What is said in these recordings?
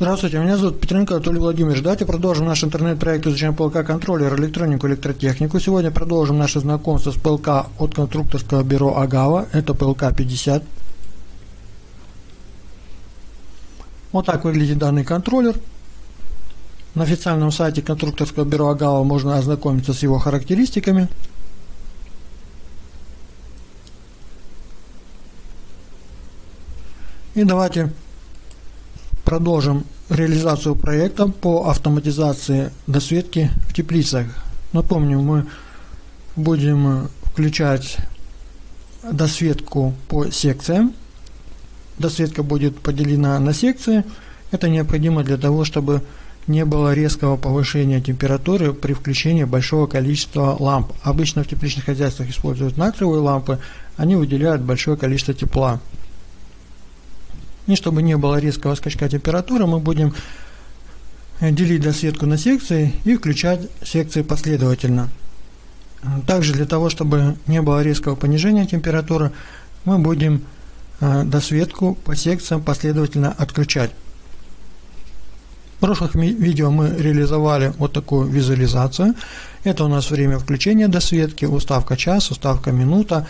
Здравствуйте, меня зовут Петренко Анатолий Владимирович. Давайте продолжим наш интернет-проект изучения ПЛК контроллер, электронику, электротехнику. Сегодня продолжим наше знакомство с ПЛК от конструкторского бюро Агава. Это ПЛК 50. Вот так выглядит данный контроллер. На официальном сайте конструкторского бюро Агава можно ознакомиться с его характеристиками. И давайте продолжим реализацию проекта по автоматизации досветки в теплицах. Напомню, мы будем включать досветку по секциям. Досветка будет поделена на секции. Это необходимо для того, чтобы не было резкого повышения температуры при включении большого количества ламп. Обычно в тепличных хозяйствах используют натриевые лампы, они выделяют большое количество тепла. И чтобы не было резкого скачка температуры, мы будем делить досветку на секции и включать секции последовательно. Также для того, чтобы не было резкого понижения температуры, мы будем э, досветку по секциям последовательно отключать. В прошлых видео мы реализовали вот такую визуализацию. Это у нас время включения досветки, уставка час, уставка минута,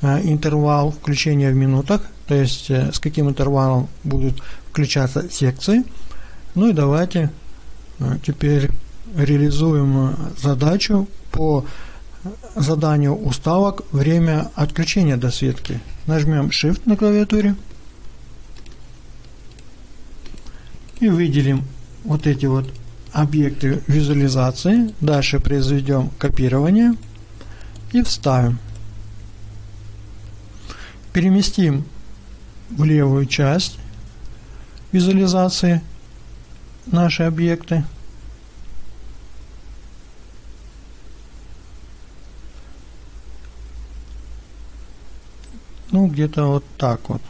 э, интервал включения в минутах, то есть э, с каким интервалом будут включаться секции. Ну и давайте э, теперь реализуем задачу по заданию уставок время отключения досветки. Нажмем Shift на клавиатуре и выделим вот эти вот объекты визуализации. Дальше произведем копирование и вставим. Переместим в левую часть визуализации наши объекты. Ну, где-то вот так вот.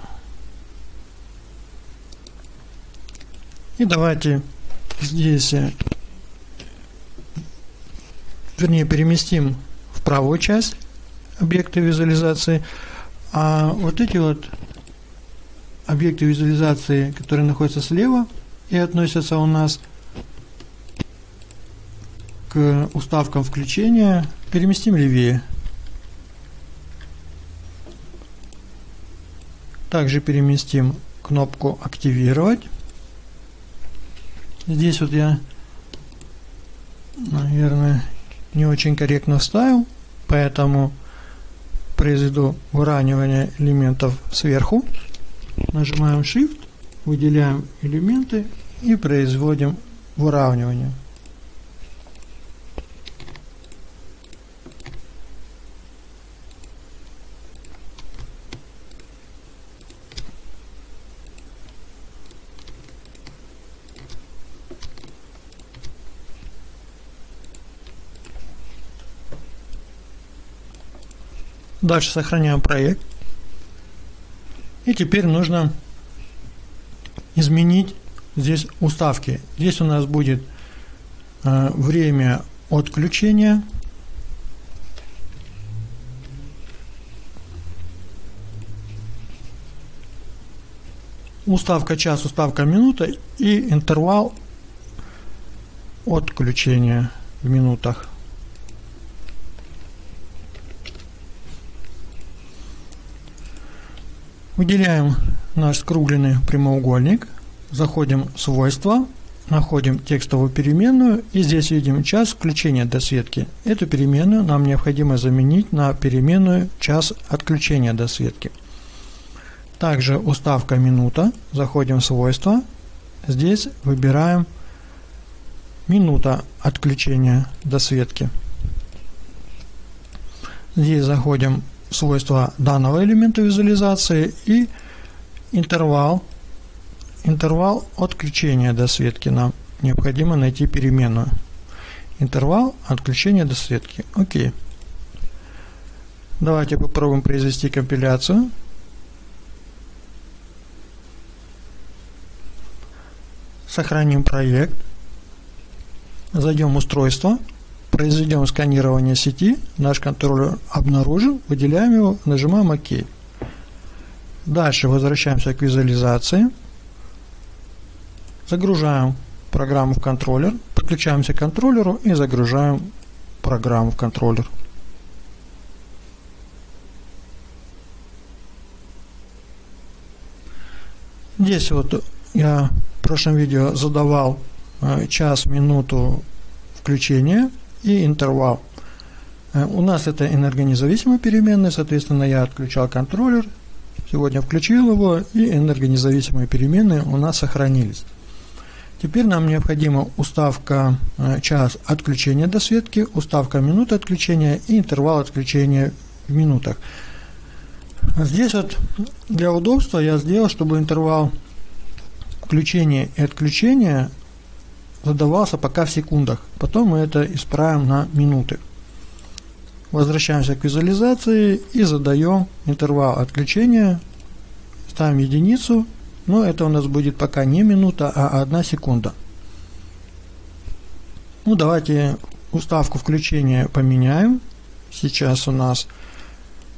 И давайте здесь, э, вернее, переместим в правую часть объекта визуализации, а вот эти вот объекты визуализации, которые находятся слева и относятся у нас к уставкам включения, переместим левее. Также переместим кнопку «Активировать». Здесь вот я, наверное, не очень корректно вставил, поэтому произведу выравнивание элементов сверху. Нажимаем Shift, выделяем элементы и производим выравнивание. Дальше сохраняем проект. И теперь нужно изменить здесь уставки. Здесь у нас будет э, время отключения. Уставка час, уставка минута и интервал отключения в минутах. Выделяем наш скругленный прямоугольник, заходим в свойства, находим текстовую переменную и здесь видим час включения досветки. Эту переменную нам необходимо заменить на переменную час отключения досветки. Также уставка минута, заходим в свойства, здесь выбираем минута отключения досветки. Здесь заходим свойства данного элемента визуализации и интервал, интервал отключения досветки. Нам необходимо найти переменную. Интервал отключения досветки. Окей. Давайте попробуем произвести компиляцию. Сохраним проект. Зайдем в устройство произведем сканирование сети, наш контроллер обнаружен, выделяем его, нажимаем ОК. Дальше возвращаемся к визуализации. Загружаем программу в контроллер, подключаемся к контроллеру и загружаем программу в контроллер. Здесь вот я в прошлом видео задавал э, час, минуту включения и интервал. Э, у нас это энергонезависимые переменные, соответственно, я отключал контроллер, сегодня включил его, и энергонезависимые переменные у нас сохранились. Теперь нам необходима уставка э, час отключения досветки, уставка минуты отключения и интервал отключения в минутах. Здесь вот для удобства я сделал, чтобы интервал включения и отключения задавался пока в секундах. Потом мы это исправим на минуты. Возвращаемся к визуализации и задаем интервал отключения. Ставим единицу, но это у нас будет пока не минута, а одна секунда. Ну, давайте уставку включения поменяем. Сейчас у нас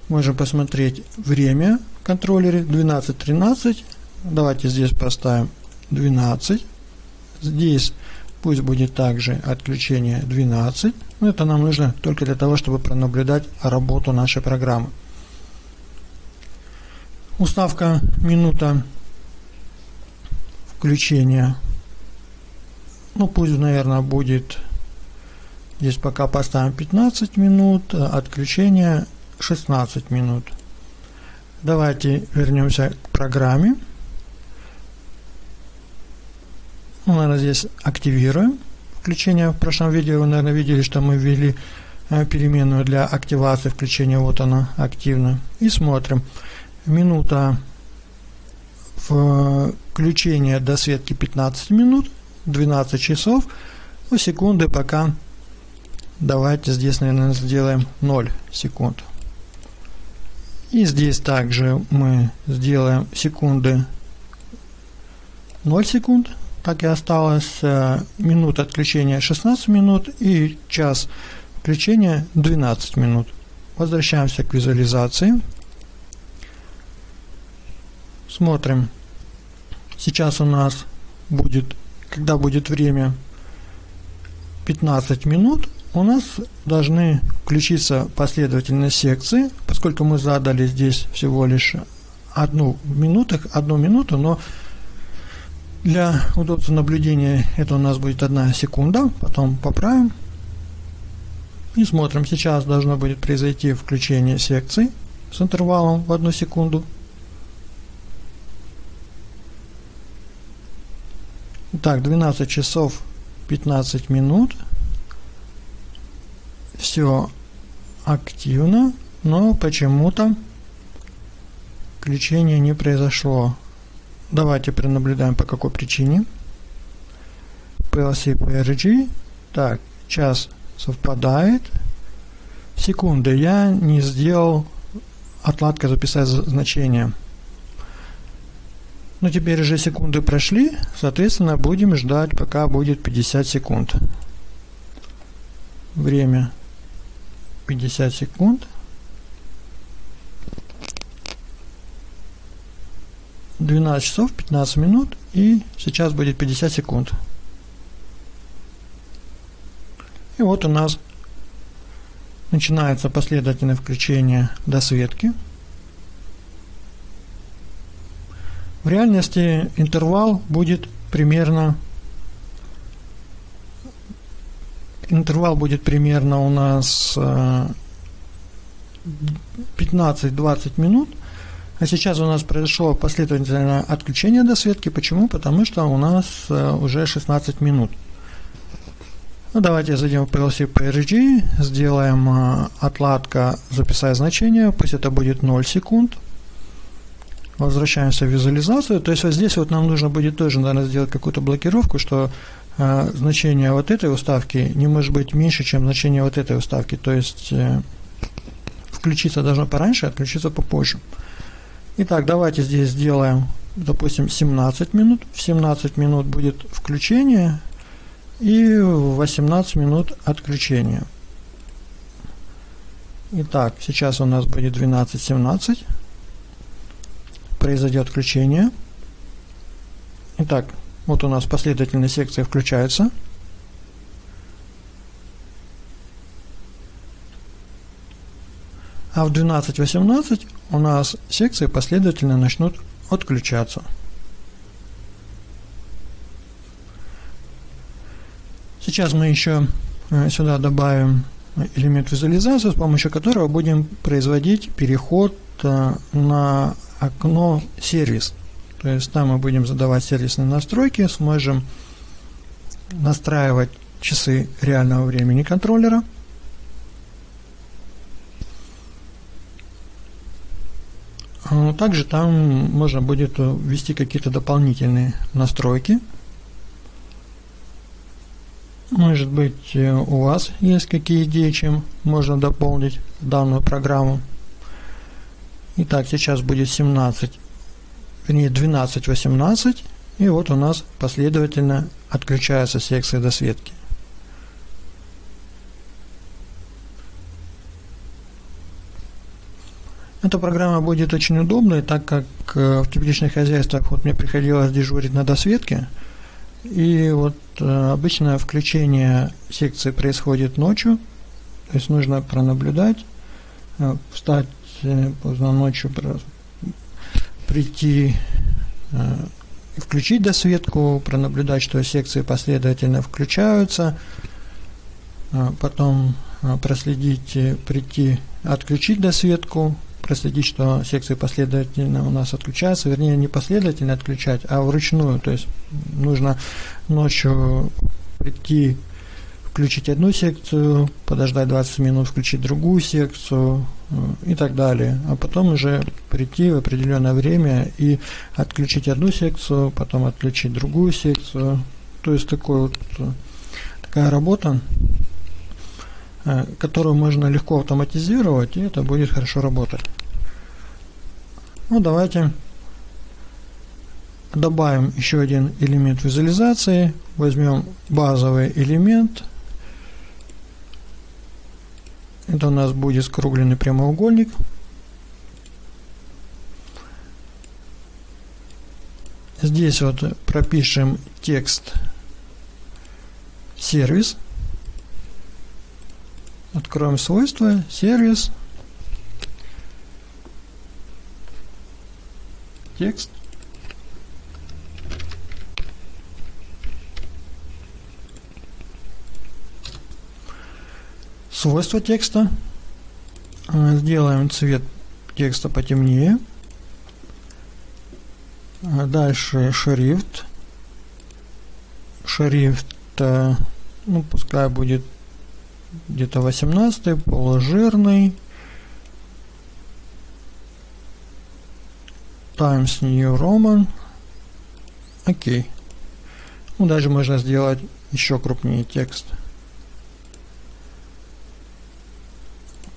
можем посмотреть время в контроллере 12.13. Давайте здесь поставим 12. Здесь пусть будет также отключение 12. Но это нам нужно только для того, чтобы пронаблюдать работу нашей программы. Уставка минута включения. Ну, пусть, наверное, будет здесь пока поставим 15 минут, отключение 16 минут. Давайте вернемся к программе. Ну, наверное, здесь активируем включение. В прошлом видео вы, наверное, видели, что мы ввели э, переменную для активации включения. Вот она активна. И смотрим. Минута включения до светки 15 минут, 12 часов. Ну, секунды пока. Давайте здесь, наверное, сделаем 0 секунд. И здесь также мы сделаем секунды 0 секунд так и осталось э, минута отключения 16 минут и час включения 12 минут. Возвращаемся к визуализации. Смотрим. Сейчас у нас будет, когда будет время 15 минут, у нас должны включиться последовательные секции, поскольку мы задали здесь всего лишь одну минуту, одну минуту, но для удобства наблюдения это у нас будет одна секунда, потом поправим. И смотрим, сейчас должно будет произойти включение секции с интервалом в одну секунду. Так, 12 часов 15 минут. Все активно, но почему-то включение не произошло. Давайте пронаблюдаем по какой причине. PLC PRG. Так, час совпадает. Секунды. Я не сделал отладка записать значение. Ну, теперь уже секунды прошли. Соответственно, будем ждать, пока будет 50 секунд. Время 50 секунд. 12 часов 15 минут и сейчас будет 50 секунд. И вот у нас начинается последовательное включение досветки. В реальности интервал будет примерно интервал будет примерно у нас 15-20 э, минут – а сейчас у нас произошло последовательное отключение досветки. Почему? Потому что у нас э, уже 16 минут. Ну, давайте зайдем в PLC PRG, сделаем э, отладка, записать значение, пусть это будет 0 секунд. Возвращаемся в визуализацию. То есть вот здесь вот нам нужно будет тоже, наверное, сделать какую-то блокировку, что э, значение вот этой уставки не может быть меньше, чем значение вот этой уставки. То есть э, включиться должно пораньше, отключиться попозже. Итак, давайте здесь сделаем, допустим, 17 минут. В 17 минут будет включение и в 18 минут отключение. Итак, сейчас у нас будет 12.17. Произойдет включение. Итак, Вот у нас последовательные секции включаются. А в 12.18 у нас секции последовательно начнут отключаться. Сейчас мы еще э, сюда добавим элемент визуализации, с помощью которого будем производить переход э, на окно сервис. То есть там мы будем задавать сервисные настройки, сможем настраивать часы реального времени контроллера. Также там можно будет ввести какие-то дополнительные настройки. Может быть у вас есть какие идеи, чем можно дополнить данную программу. Итак, сейчас будет 17 вернее 12, 18, и вот у нас последовательно отключаются секции досветки. Эта программа будет очень удобной, так как э, в тепличных хозяйствах вот мне приходилось дежурить на досветке, и вот э, обычно включение секции происходит ночью, то есть нужно пронаблюдать, э, встать поздно ночью, прийти включить досветку, пронаблюдать, что секции последовательно включаются, потом проследить, прийти, отключить досветку, проследить, что секции последовательно у нас отключаются, вернее, не последовательно отключать, а вручную, то есть нужно ночью прийти включить одну секцию, подождать 20 минут, включить другую секцию э, и так далее. А потом уже прийти в определенное время и отключить одну секцию, потом отключить другую секцию. То есть такой вот, э, такая работа, которую можно легко автоматизировать, и это будет хорошо работать. Ну, давайте добавим еще один элемент визуализации. Возьмем базовый элемент – Это у нас будет скругленный прямоугольник. Здесь вот пропишем текст сервис. Откроем свойства, сервис, текст. свойства текста. Э, сделаем цвет текста потемнее. Э, дальше шрифт. Шрифт, э, ну, пускай будет где-то 18 полужирный. Times New Roman. Окей. Ну, даже можно сделать еще крупнее текст.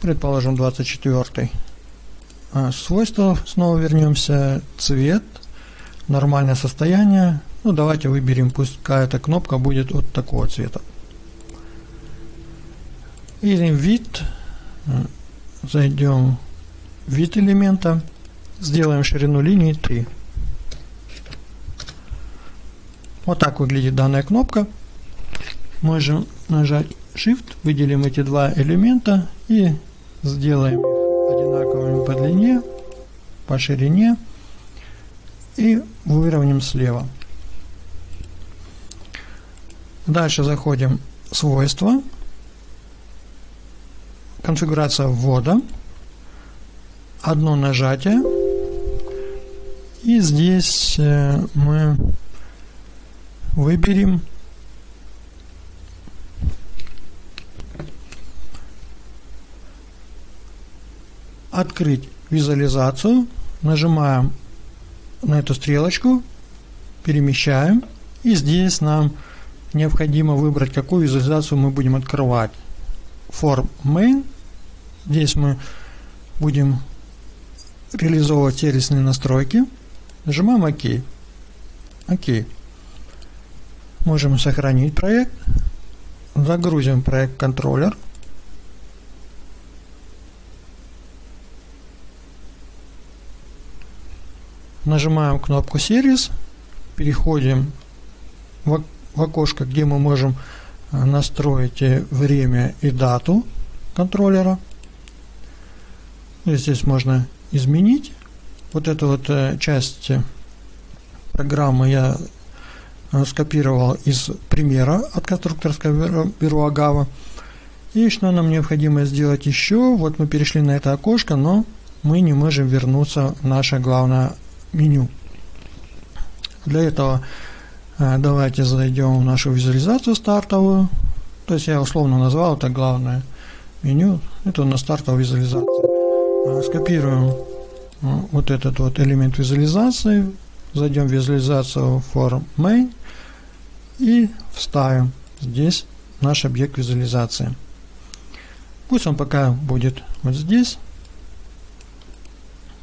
предположим 24 а, свойства снова вернемся цвет нормальное состояние ну давайте выберем пускай эта кнопка будет вот такого цвета или вид зайдем в вид элемента сделаем ширину линии 3 вот так выглядит данная кнопка. Можем нажать Shift, выделим эти два элемента и сделаем их одинаковыми по длине, по ширине и выровняем слева. Дальше заходим в свойства, конфигурация ввода, одно нажатие и здесь э, мы выберем открыть визуализацию, нажимаем на эту стрелочку, перемещаем, и здесь нам необходимо выбрать, какую визуализацию мы будем открывать. Form Main. Здесь мы будем реализовывать сервисные настройки. Нажимаем ОК. ОК. Можем сохранить проект. Загрузим проект контроллер. Нажимаем кнопку «Сервис», переходим в окошко, где мы можем настроить время и дату контроллера. Здесь можно изменить. Вот эту вот часть программы я скопировал из примера от конструкторского бюро Агава. И что нам необходимо сделать еще? Вот мы перешли на это окошко, но мы не можем вернуться в наше главное меню. Для этого э, давайте зайдем в нашу визуализацию стартовую. То есть я условно назвал это главное меню. Это у нас стартовая визуализация. Э, скопируем э, вот этот вот элемент визуализации. Зайдем в визуализацию for main и вставим здесь наш объект визуализации. Пусть он пока будет вот здесь.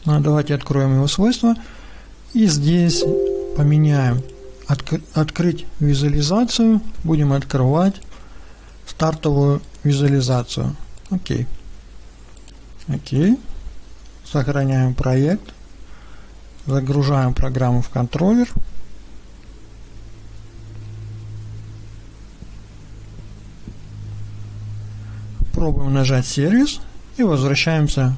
Ну, давайте откроем его свойства. И здесь поменяем Отк открыть визуализацию. Будем открывать стартовую визуализацию. Окей. Окей. Сохраняем проект. Загружаем программу в контроллер. Пробуем нажать сервис и возвращаемся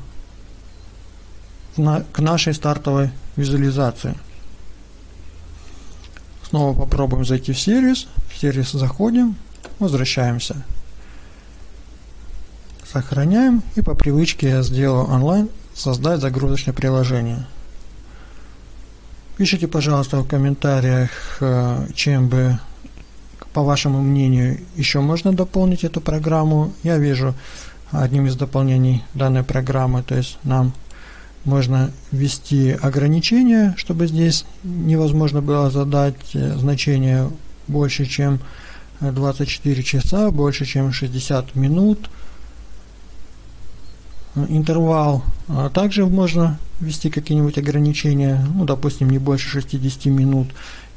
к нашей стартовой визуализации. Снова попробуем зайти в сервис. В сервис заходим, возвращаемся. Сохраняем и по привычке я сделаю онлайн создать загрузочное приложение. Пишите, пожалуйста, в комментариях, э, чем бы по вашему мнению, еще можно дополнить эту программу? Я вижу одним из дополнений данной программы, то есть нам можно ввести ограничения, чтобы здесь невозможно было задать э, значение больше, чем 24 часа, больше, чем 60 минут. Интервал. А также можно ввести какие-нибудь ограничения, ну, допустим, не больше 60 минут.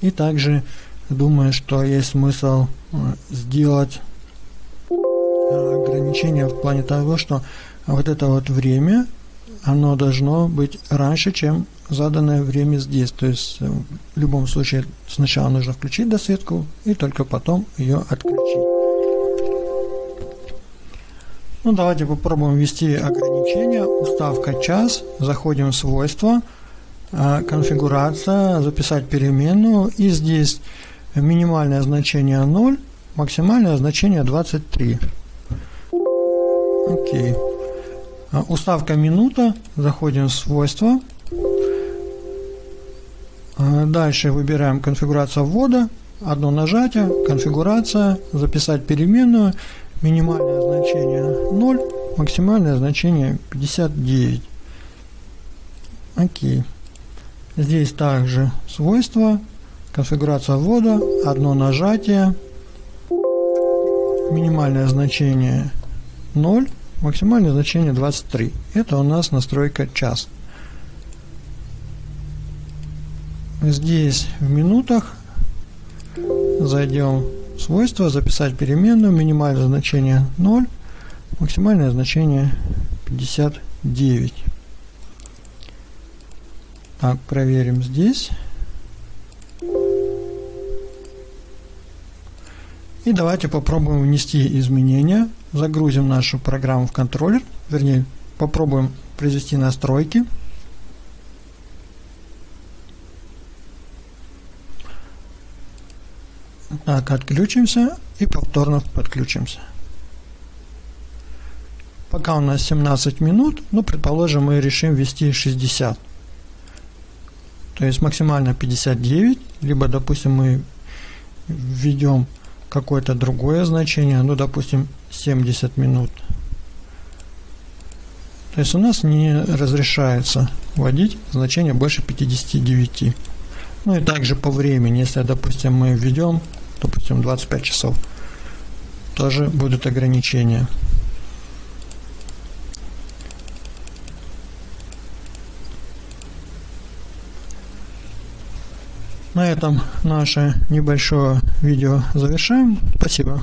И также думаю, что есть смысл э, сделать э, ограничение в плане того, что вот это вот время, оно должно быть раньше, чем заданное время здесь. То есть э, в любом случае сначала нужно включить досветку и только потом ее отключить. Ну давайте попробуем ввести ограничение. Уставка час. Заходим в свойства. Конфигурация. Записать переменную. И здесь минимальное значение 0, максимальное значение 23. Окей. А, уставка минута. Заходим в свойства. А, дальше выбираем конфигурация ввода. Одно нажатие, конфигурация, записать переменную. Минимальное значение 0, максимальное значение 59. Окей. Здесь также свойства, Конфигурация ввода, одно нажатие, минимальное значение 0, максимальное значение 23. Это у нас настройка час. Здесь в минутах зайдем свойства, записать переменную, минимальное значение 0, максимальное значение 59. Так, проверим здесь. И давайте попробуем внести изменения. Загрузим нашу программу в контроллер. Вернее, попробуем произвести настройки. Так, отключимся и повторно подключимся. Пока у нас 17 минут, ну, предположим, мы решим ввести 60. То есть максимально 59, либо, допустим, мы введем какое-то другое значение, ну, допустим, 70 минут. То есть у нас не разрешается вводить значение больше 59. Ну и также по времени, если, допустим, мы введем, допустим, 25 часов, тоже будут ограничения. На этом наше небольшое видео завершаем. Спасибо.